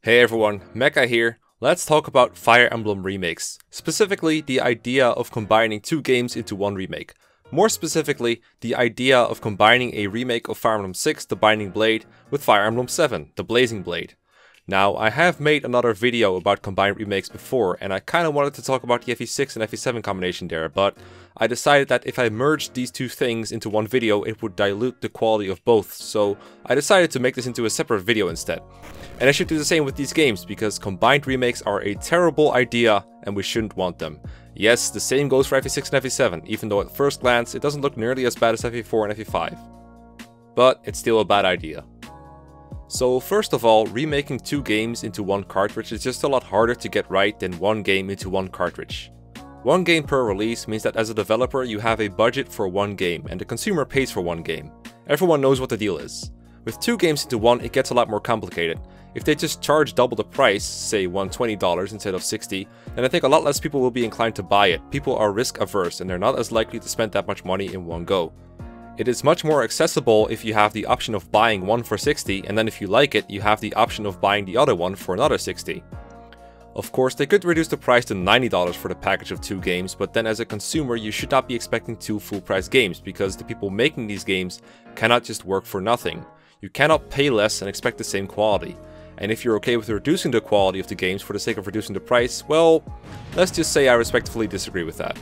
Hey everyone, Mekkah here. Let's talk about Fire Emblem remakes, specifically the idea of combining two games into one remake. More specifically, the idea of combining a remake of Fire Emblem 6, The Binding Blade, with Fire Emblem 7, The Blazing Blade. Now, I have made another video about combined remakes before, and I kinda wanted to talk about the FE6 and FE7 combination there, but I decided that if I merged these two things into one video, it would dilute the quality of both, so I decided to make this into a separate video instead. And I should do the same with these games, because combined remakes are a terrible idea, and we shouldn't want them. Yes, the same goes for FE6 and FE7, even though at first glance it doesn't look nearly as bad as FE4 and FE5. But it's still a bad idea. So first of all, remaking two games into one cartridge is just a lot harder to get right than one game into one cartridge. One game per release means that as a developer you have a budget for one game and the consumer pays for one game. Everyone knows what the deal is. With two games into one it gets a lot more complicated. If they just charge double the price, say $120 instead of 60, then I think a lot less people will be inclined to buy it. People are risk averse and they're not as likely to spend that much money in one go. It is much more accessible if you have the option of buying one for 60 and then if you like it, you have the option of buying the other one for another 60. Of course, they could reduce the price to $90 for the package of two games, but then as a consumer you should not be expecting two full price games because the people making these games cannot just work for nothing. You cannot pay less and expect the same quality. And if you're okay with reducing the quality of the games for the sake of reducing the price, well, let's just say I respectfully disagree with that.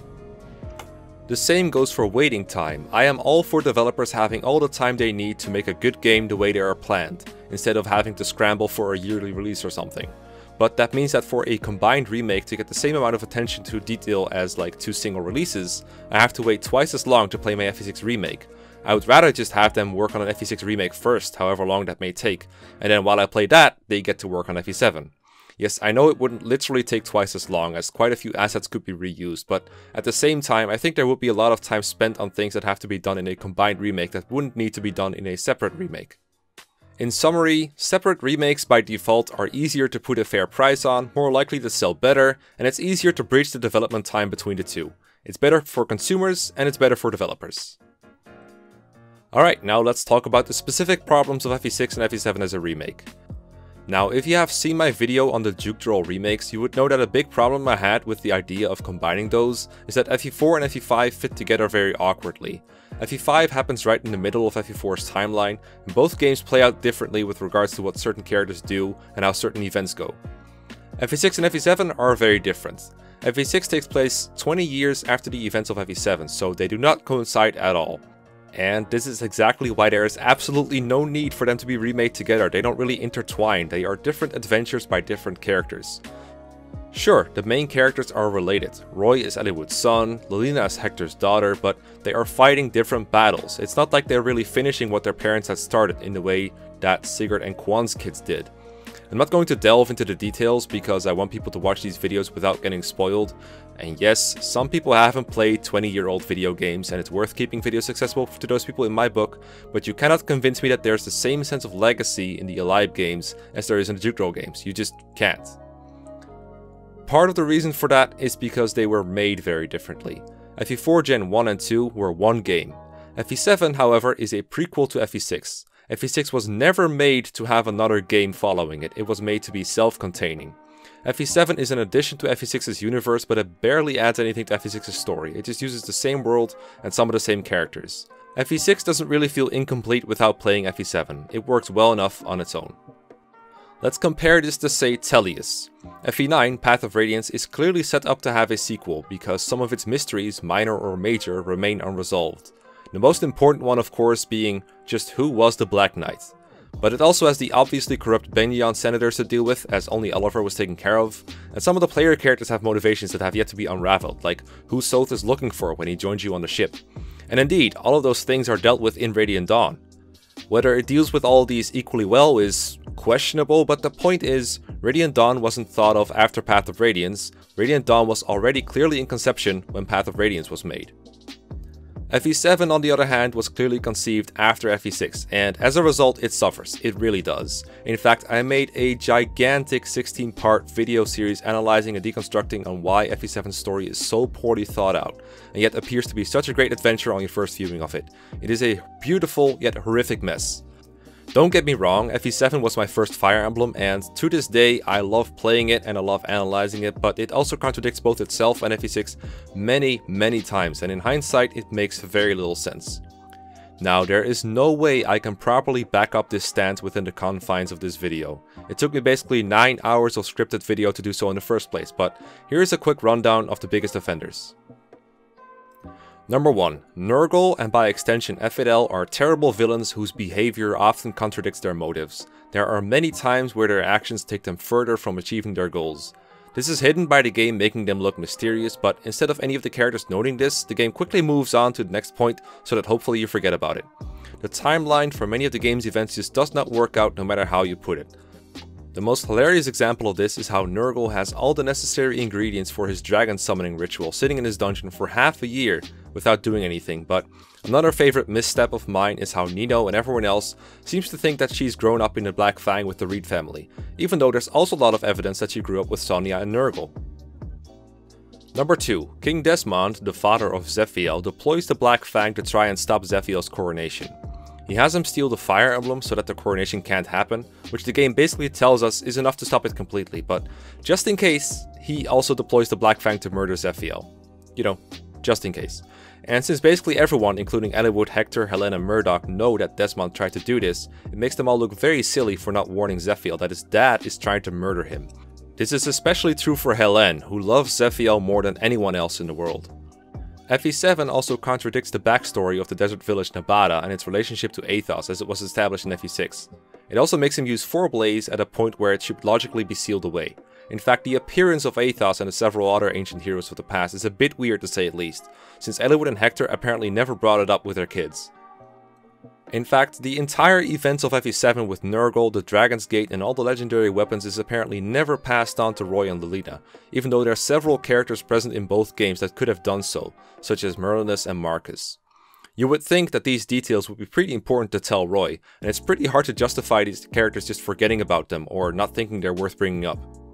The same goes for waiting time. I am all for developers having all the time they need to make a good game the way they are planned, instead of having to scramble for a yearly release or something. But that means that for a combined remake to get the same amount of attention to detail as like two single releases, I have to wait twice as long to play my FE6 remake. I would rather just have them work on an FE6 remake first, however long that may take, and then while I play that, they get to work on FE7. Yes, I know it wouldn't literally take twice as long, as quite a few assets could be reused, but at the same time, I think there would be a lot of time spent on things that have to be done in a combined remake that wouldn't need to be done in a separate remake. In summary, separate remakes by default are easier to put a fair price on, more likely to sell better, and it's easier to bridge the development time between the two. It's better for consumers and it's better for developers. Alright, now let's talk about the specific problems of FE6 and FE7 as a remake. Now, if you have seen my video on the Duke remakes, you would know that a big problem I had with the idea of combining those is that FE4 and FE5 fit together very awkwardly. FE5 happens right in the middle of FE4's timeline, and both games play out differently with regards to what certain characters do and how certain events go. FE6 and FE7 are very different. FE6 takes place 20 years after the events of FE7, so they do not coincide at all. And this is exactly why there is absolutely no need for them to be remade together. They don't really intertwine, they are different adventures by different characters. Sure, the main characters are related. Roy is Eliwood's son, Lilina is Hector's daughter, but they are fighting different battles. It's not like they're really finishing what their parents had started in the way that Sigurd and Quan's kids did. I'm not going to delve into the details because I want people to watch these videos without getting spoiled. And yes, some people haven't played 20 year old video games and it's worth keeping videos accessible to those people in my book, but you cannot convince me that there's the same sense of legacy in the Elibe games as there is in the Duke games. You just can't. Part of the reason for that is because they were made very differently. FE4 Gen 1 and 2 were one game. FE7, however, is a prequel to FE6. FE6 was never made to have another game following it, it was made to be self-containing. FE7 is an addition to FE6's universe, but it barely adds anything to FE6's story, it just uses the same world and some of the same characters. FE6 doesn't really feel incomplete without playing FE7, it works well enough on its own. Let's compare this to say Tellius. FE9, Path of Radiance, is clearly set up to have a sequel, because some of its mysteries, minor or major, remain unresolved. The most important one of course being just who was the Black Knight. But it also has the obviously corrupt Begnion senators to deal with, as only Oliver was taken care of, and some of the player characters have motivations that have yet to be unraveled, like who Sothe is looking for when he joins you on the ship. And indeed, all of those things are dealt with in Radiant Dawn. Whether it deals with all these equally well is questionable, but the point is, Radiant Dawn wasn't thought of after Path of Radiance, Radiant Dawn was already clearly in conception when Path of Radiance was made. FE7 on the other hand was clearly conceived after FE6 and as a result it suffers, it really does. In fact I made a gigantic 16 part video series analysing and deconstructing on why FE7's story is so poorly thought out and yet appears to be such a great adventure on your first viewing of it. It is a beautiful yet horrific mess. Don't get me wrong, FE7 was my first Fire Emblem and to this day I love playing it and I love analyzing it, but it also contradicts both itself and FE6 many, many times and in hindsight it makes very little sense. Now, there is no way I can properly back up this stance within the confines of this video. It took me basically 9 hours of scripted video to do so in the first place, but here's a quick rundown of the biggest offenders. Number 1. Nergal and by extension Ephidel are terrible villains whose behavior often contradicts their motives. There are many times where their actions take them further from achieving their goals. This is hidden by the game making them look mysterious, but instead of any of the characters noting this, the game quickly moves on to the next point so that hopefully you forget about it. The timeline for many of the game's events just does not work out no matter how you put it. The most hilarious example of this is how Nergal has all the necessary ingredients for his dragon summoning ritual sitting in his dungeon for half a year without doing anything, but another favorite misstep of mine is how Nino and everyone else seems to think that she's grown up in the Black Fang with the Reed family, even though there's also a lot of evidence that she grew up with Sonia and Nergal. Number 2. King Desmond, the father of Zephiel, deploys the Black Fang to try and stop Zephiel's coronation. He has him steal the Fire Emblem so that the coronation can't happen, which the game basically tells us is enough to stop it completely, but just in case, he also deploys the Black Fang to murder Zephiel. You know, just in case. And since basically everyone, including Eliwood, Hector, Hellene, Murdoch, know that Desmond tried to do this, it makes them all look very silly for not warning Zephiel that his dad is trying to murder him. This is especially true for Hellene, who loves Zephiel more than anyone else in the world. FE7 also contradicts the backstory of the desert village Nabata and its relationship to Athos as it was established in FE6. It also makes him use Forblaze at a point where it should logically be sealed away. In fact, the appearance of Athos and several other ancient heroes of the past is a bit weird to say at least, since Eliwood and Hector apparently never brought it up with their kids. In fact, the entire events of FE7 with Nergal, the Dragon's Gate and all the legendary weapons is apparently never passed on to Roy and Lilina, even though there are several characters present in both games that could have done so, such as Merlinus and Marcus. You would think that these details would be pretty important to tell Roy, and it's pretty hard to justify these characters just forgetting about them or not thinking they're worth bringing up.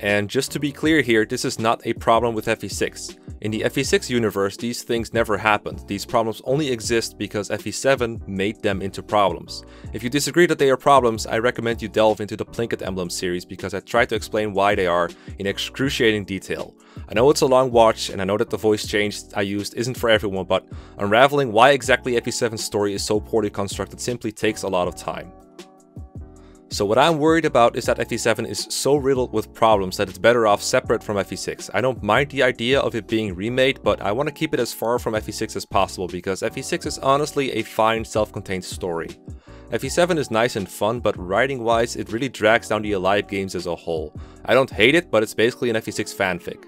And just to be clear here, this is not a problem with FE6. In the FE6 universe, these things never happened. These problems only exist because FE7 made them into problems. If you disagree that they are problems, I recommend you delve into the Plinkett Emblem series because I try to explain why they are in excruciating detail. I know it's a long watch and I know that the voice change I used isn't for everyone, but unraveling why exactly FE7's story is so poorly constructed simply takes a lot of time. So what I'm worried about is that FE7 is so riddled with problems that it's better off separate from FE6. I don't mind the idea of it being remade, but I want to keep it as far from FE6 as possible because FE6 is honestly a fine self-contained story. FE7 is nice and fun, but writing wise it really drags down the Elibe games as a whole. I don't hate it, but it's basically an FE6 fanfic.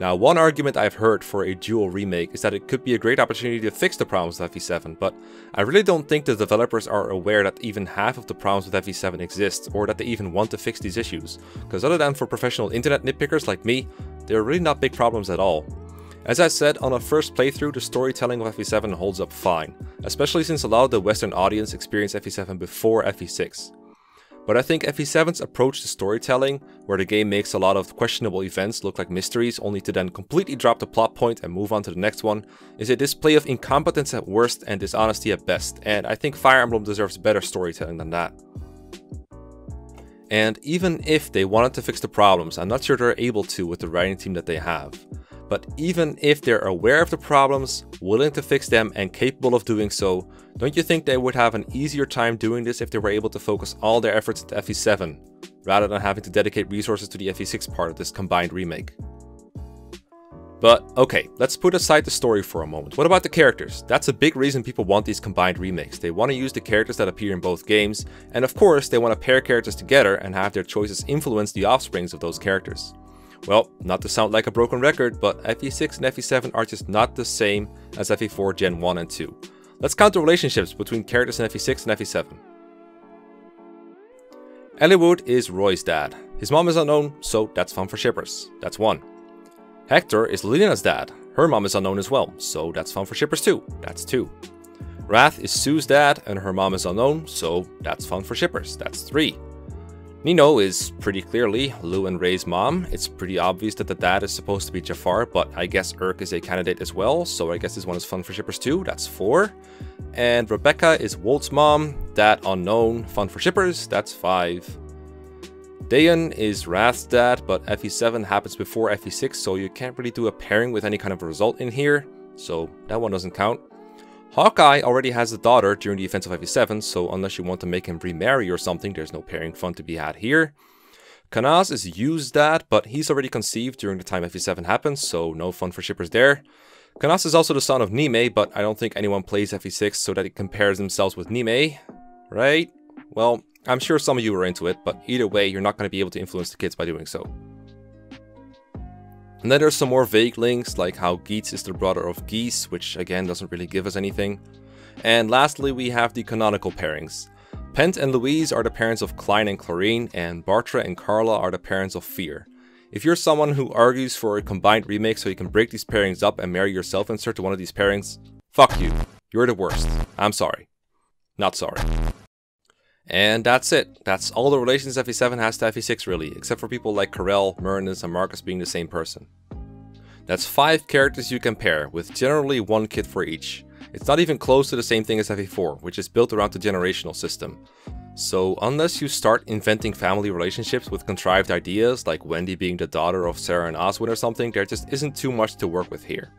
Now, one argument I've heard for a dual remake is that it could be a great opportunity to fix the problems with FE7, but I really don't think the developers are aware that even half of the problems with FE7 exist, or that they even want to fix these issues, because other than for professional internet nitpickers like me, they're really not big problems at all. As I said, on a first playthrough, the storytelling of FE7 holds up fine, especially since a lot of the western audience experienced FE7 before FE6. But I think FE7's approach to storytelling, where the game makes a lot of questionable events look like mysteries only to then completely drop the plot point and move on to the next one, is a display of incompetence at worst and dishonesty at best, and I think Fire Emblem deserves better storytelling than that. And even if they wanted to fix the problems, I'm not sure they're able to with the writing team that they have. But even if they're aware of the problems, willing to fix them and capable of doing so, don't you think they would have an easier time doing this if they were able to focus all their efforts into FE7, rather than having to dedicate resources to the FE6 part of this combined remake? But okay, let's put aside the story for a moment. What about the characters? That's a big reason people want these combined remakes. They want to use the characters that appear in both games, and of course, they want to pair characters together and have their choices influence the offsprings of those characters. Well, not to sound like a broken record, but FE6 and FE7 are just not the same as FE4 Gen 1 and 2. Let's count the relationships between characters in FE6 and FE7. Eliwood is Roy's dad. His mom is unknown, so that's fun for shippers. That's one. Hector is Lilina's dad. Her mom is unknown as well, so that's fun for shippers too. That's two. Rath is Sue's dad, and her mom is unknown, so that's fun for shippers. That's three. Nino is pretty clearly Lugh and Raigh's mom. It's pretty obvious that the dad is supposed to be Jaffar, but I guess Erk is a candidate as well, so I guess this one is fun for shippers too. That's four. And Rebecca is Wolt's mom. That unknown, fun for shippers. That's five. Dayan is Rath's dad, but FE7 happens before FE6, so you can't really do a pairing with any kind of result in here, so that one doesn't count. Hawkeye already has a daughter during the events of FE7, so unless you want to make him remarry or something, there's no pairing fun to be had here. Canas is used that, but he's already conceived during the time FE7 happens, so no fun for shippers there. Canas is also the son of Niime, but I don't think anyone plays FE6 so that it compares themselves with Niime, right? Well, I'm sure some of you are into it, but either way, you're not going to be able to influence the kids by doing so. And then there's some more vague links, like how Geitz is the brother of Geese, which again doesn't really give us anything. And lastly, we have the canonical pairings. Pent and Louise are the parents of Klein and Clarine, and Bartre and Karla are the parents of Fir. If you're someone who argues for a combined remake so you can break these pairings up and marry yourself insert to one of these pairings, fuck you. You're the worst. I'm sorry. Not sorry. And that's it. That's all the relations FE7 has to FE6 really, except for people like Karel, Merlinus, and Marcus being the same person. That's 5 characters you can pair, with generally one kit for each. It's not even close to the same thing as FE4, which is built around the generational system. So unless you start inventing family relationships with contrived ideas, like Wendy being the daughter of Serra and Oswin or something, there just isn't too much to work with here.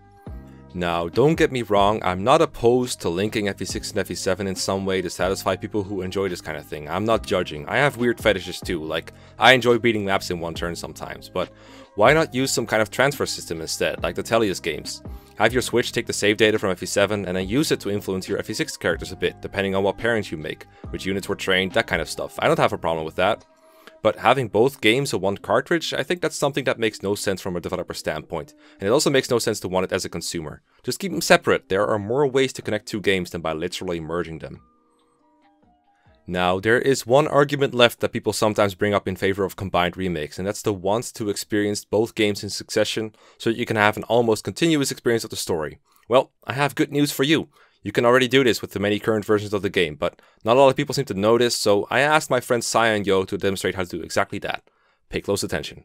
Now, don't get me wrong, I'm not opposed to linking FE6 and FE7 in some way to satisfy people who enjoy this kind of thing. I'm not judging. I have weird fetishes too, like I enjoy beating maps in one turn sometimes, but why not use some kind of transfer system instead, like the Tellius games? Have your Switch take the save data from FE7 and then use it to influence your FE6 characters a bit, depending on what pairings you make, which units were trained, that kind of stuff. I don't have a problem with that. But having both games on one cartridge, I think that's something that makes no sense from a developer standpoint. And it also makes no sense to want it as a consumer. Just keep them separate, there are more ways to connect two games than by literally merging them. Now, there is one argument left that people sometimes bring up in favor of combined remakes, and that's the want to experience both games in succession so that you can have an almost continuous experience of the story. Well, I have good news for you. You can already do this with the many current versions of the game, but not a lot of people seem to notice, so I asked my friend and Yo to demonstrate how to do exactly that. Pay close attention.